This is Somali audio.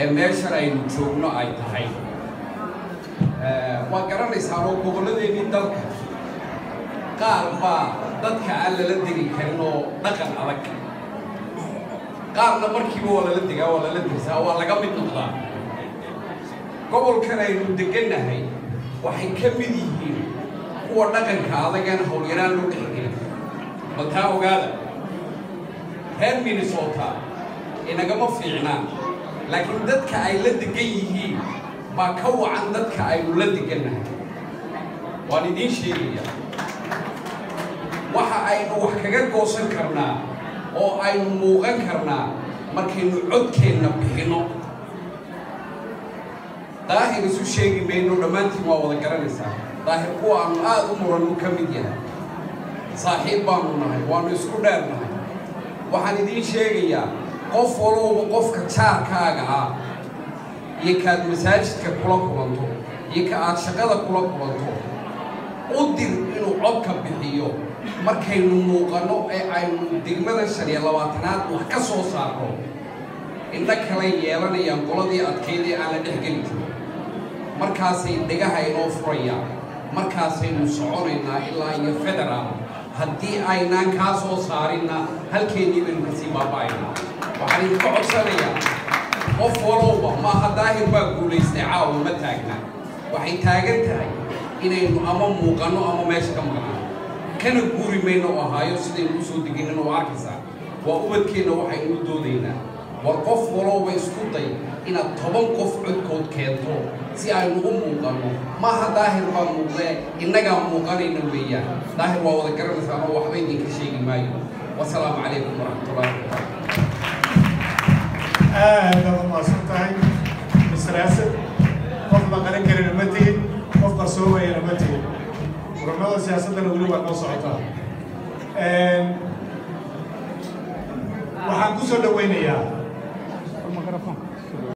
ee meeshan aynu joogno ay tahay waa garanaysaa oo gobolladeennii dalka qaar baa dadka aan lala degi karin oo dhaqan adag qaarna markiiba waa lala degaa waa lala degsaa waa laga mid noqdaa gobolkan aynu degannahay waxay ka mid yihiin kuwa dhaqanka adagan howlyaraan loo dhexgelin bal taa ogaada reer minnesota inagama fiicnaan laakiin dadka ay la degan yihiin baa ka wacan dadka aynu la degannahay waan idiin sheegaya waxa aynu wax kaga goosan karnaa oo aynu muuqan karnaa markaynu codkeenna bixinno daahir isu sheegi mayno dhammaantiin waa wada garanaysaa. Daahir kuwa aanu aad u murannu ka mid yahay. Saaxiib baanu nahay waannu isku dheer nahay waxaan idiin sheegayaa qof walowba qofka jaarkaaga ah iyo kaad masaajidka kula kulanto iyo ka aad shaqada kula kulanto u dir inuu codka bixiyo markaynu muuqanno ee aynu degmada shan iyo labaatanaad wax ka soo saarno indho kale yeelanayaan qoladii adkaydee aan la dhex geli jirin markaasay dhegaha inoo furayaan markaasaynu soconaynaa ilaa iyo federaal. Haddii aynaan kaa soo saarinna halkeennii baynu baaba'aynaa waxaan idinka codsanayaa qof walowba maaha daahir baa guulaystay caawa ma taagna. Waxay taagan tahay inaynu ama muuqanno ama meesha ka maqnaan kana guuri mayno oo ahaayo sidaynu u soo oo arkaysaa waa ubadkeenna waxaynu u doodaynaa war qof walowba isku day inaad toban qof codkood keento si aynu u muuqanno. Maaha daahir baa muuqdee innagaa muuqanayna weeyaan. Daahir waa wada garanaysaa oo waxba idinka sheegi maayo. Wasalaamu calaykum waraxmatullahi wabarakaatu aad aad umaasan tahay misraasad qof la qaran karina ma tihid qof qarsoomayana ma tihid muranada siyaasaddana weli waa noo socotaa waxaan ku soo dhawaynayaa